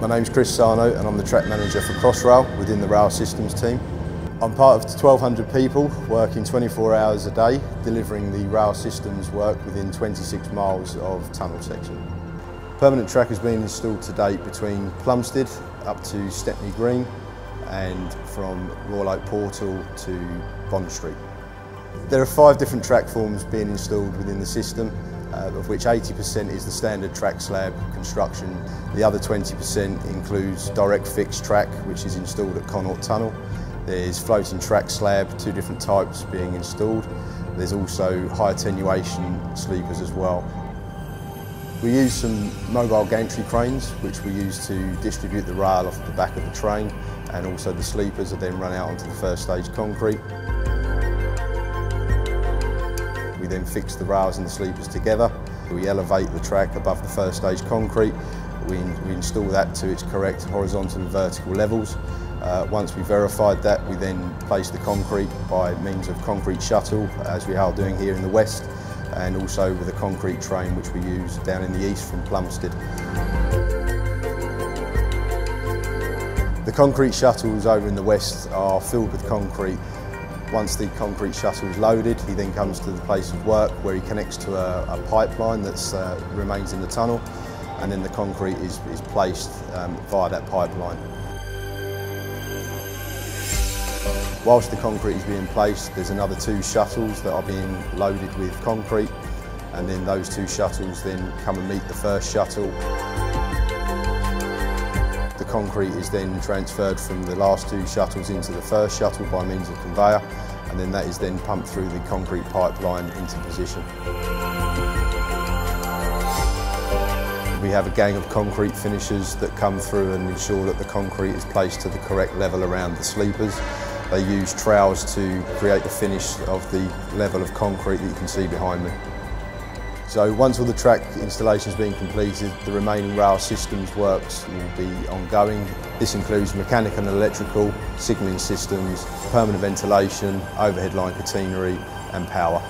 My name's Chris Sarno and I'm the track manager for Crossrail within the Rail Systems team. I'm part of 1,200 people working 24 hours a day delivering the rail systems work within 26 miles of tunnel section. Permanent track has been installed to date between Plumstead up to Stepney Green and from Royal Oak Portal to Bond Street. There are five different track forms being installed within the system uh, of which 80% is the standard track slab construction. The other 20% includes direct fixed track, which is installed at Connaught Tunnel. There's floating track slab, two different types being installed. There's also high attenuation sleepers as well. We use some mobile gantry cranes, which we use to distribute the rail off the back of the train, and also the sleepers are then run out onto the first stage concrete. We then fix the rails and the sleepers together. We elevate the track above the first stage concrete. We, we install that to its correct horizontal and vertical levels. Uh, once we verified that, we then place the concrete by means of concrete shuttle, as we are doing here in the west, and also with a concrete train which we use down in the east from Plumstead. The concrete shuttles over in the west are filled with concrete once the concrete shuttle is loaded, he then comes to the place of work where he connects to a, a pipeline that uh, remains in the tunnel and then the concrete is, is placed um, via that pipeline. Whilst the concrete is being placed, there's another two shuttles that are being loaded with concrete and then those two shuttles then come and meet the first shuttle. Concrete is then transferred from the last two shuttles into the first shuttle by means of conveyor and then that is then pumped through the concrete pipeline into position. We have a gang of concrete finishers that come through and ensure that the concrete is placed to the correct level around the sleepers. They use trowels to create the finish of the level of concrete that you can see behind me. So once all the track installation has been completed, the remaining rail systems works will be ongoing. This includes mechanical and electrical, signalling systems, permanent ventilation, overhead line catenary and power.